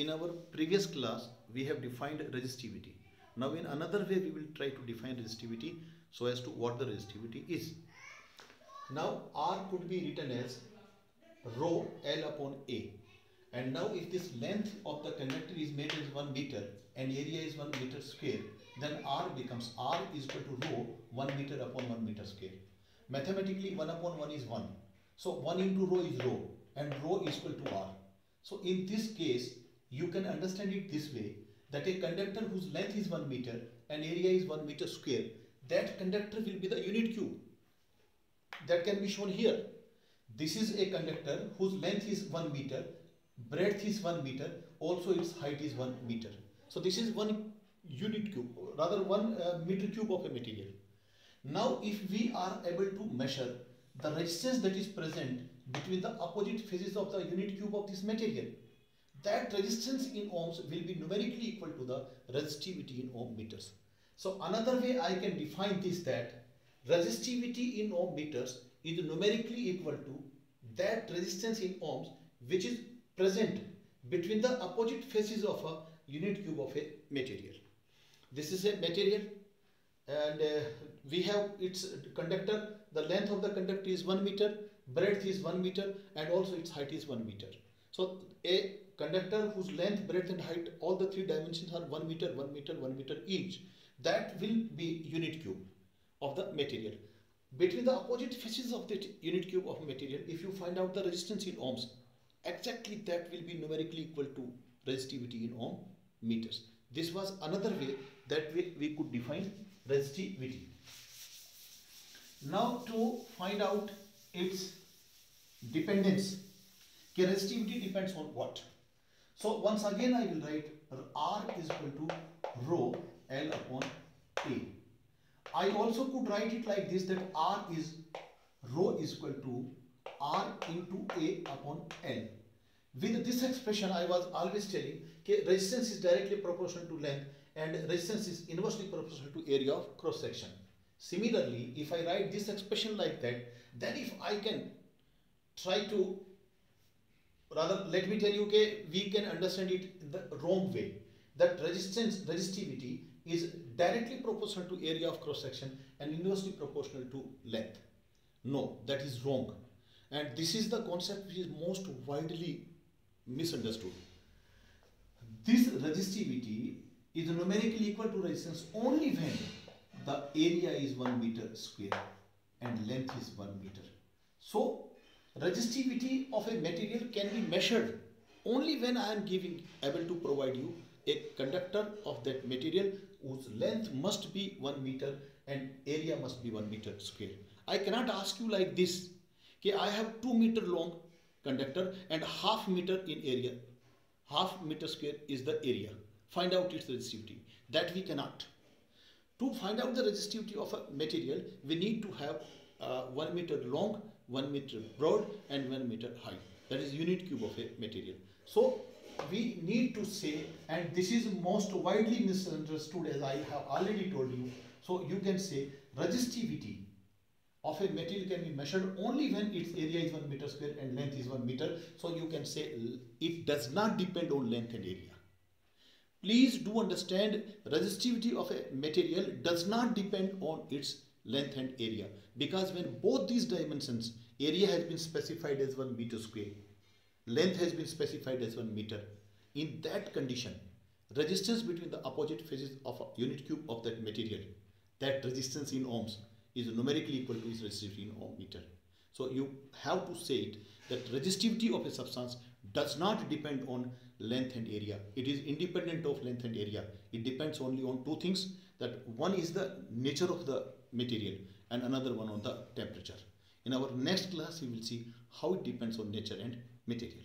in our previous class we have defined resistivity. Now in another way we will try to define resistivity so as to what the resistivity is. Now R could be written as rho L upon A and now if this length of the conductor is made as 1 meter and area is 1 meter square then R becomes R is equal to rho 1 meter upon 1 meter square. Mathematically 1 upon 1 is 1. So 1 into rho is rho and rho is equal to R. So in this case you can understand it this way that a conductor whose length is 1 meter and area is 1 meter square that conductor will be the unit cube. That can be shown here. This is a conductor whose length is 1 meter breadth is 1 meter also its height is 1 meter. So this is one unit cube rather one uh, meter cube of a material. Now if we are able to measure the resistance that is present between the opposite faces of the unit cube of this material that resistance in ohms will be numerically equal to the resistivity in ohm meters. So another way I can define this that resistivity in ohm meters is numerically equal to that resistance in ohms which is present between the opposite faces of a unit cube of a material. This is a material and uh, we have its conductor the length of the conductor is 1 meter breadth is 1 meter and also its height is 1 meter so a conductor whose length, breadth and height, all the three dimensions are 1 meter, 1 meter, 1 meter each. That will be unit cube of the material. Between the opposite faces of the unit cube of material, if you find out the resistance in ohms, exactly that will be numerically equal to resistivity in ohm meters. This was another way that we, we could define resistivity. Now to find out its dependence. Resistivity depends on what? So once again I will write R is equal to rho L upon A. I also could write it like this that R is rho is equal to R into A upon L. With this expression I was always telling okay, resistance is directly proportional to length and resistance is inversely proportional to area of cross section. Similarly, if I write this expression like that, then if I can try to rather let me tell you okay we can understand it in the wrong way. That resistance resistivity is directly proportional to area of cross section and inversely proportional to length. No that is wrong. And this is the concept which is most widely misunderstood. This resistivity is numerically equal to resistance only when the area is 1 meter square and length is 1 meter. So resistivity of a material can be measured only when I am giving able to provide you a conductor of that material whose length must be 1 meter and area must be 1 meter square. I cannot ask you like this. Okay, I have 2 meter long conductor and half meter in area. Half meter square is the area. Find out its resistivity. That we cannot. To find out the resistivity of a material, we need to have uh, 1 meter long 1 meter broad and 1 meter high. That is unit cube of a material. So we need to say and this is most widely misunderstood as I have already told you. So you can say resistivity of a material can be measured only when its area is 1 meter square and length is 1 meter. So you can say it does not depend on length and area. Please do understand resistivity of a material does not depend on its length and area. Because when both these dimensions area has been specified as 1 meter square length has been specified as 1 meter. In that condition resistance between the opposite faces of a unit cube of that material that resistance in ohms is numerically equal to its resistivity in ohm meter so you have to say it that resistivity of a substance does not depend on length and area. It is independent of length and area. It depends only on two things that one is the nature of the material and another one on the temperature. In our next class, we will see how it depends on nature and material.